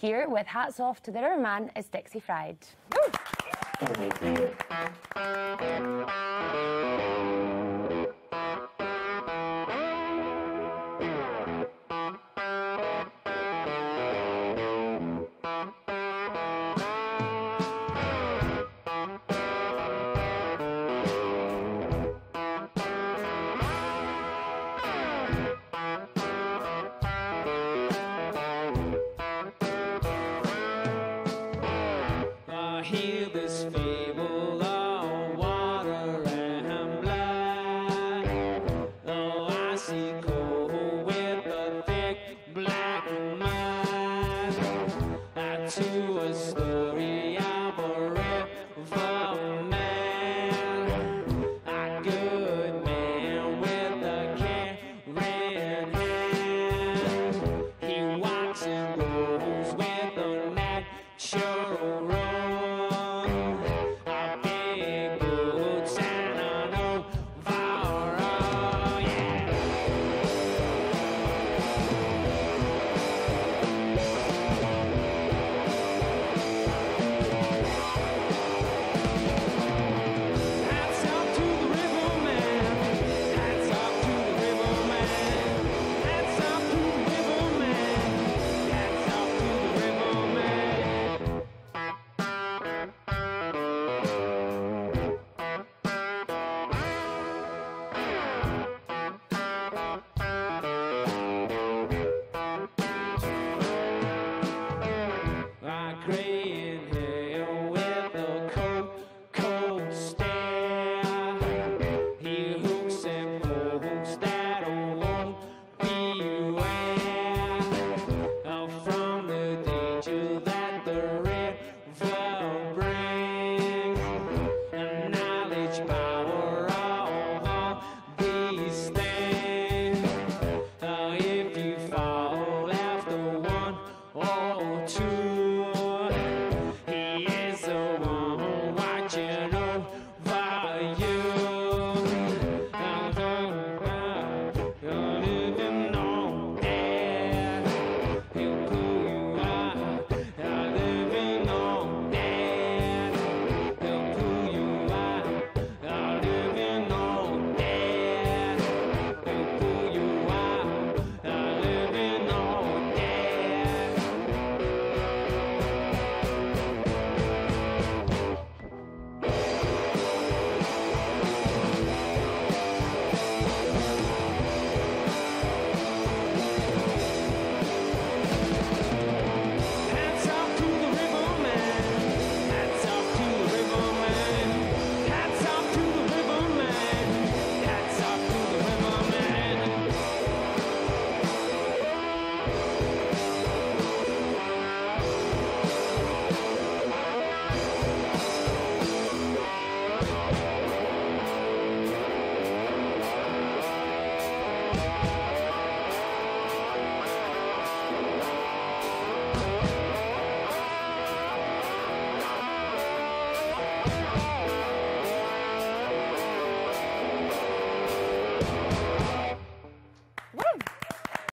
Here, with hats off to the Riverman, is Dixie Fried. heal this fear.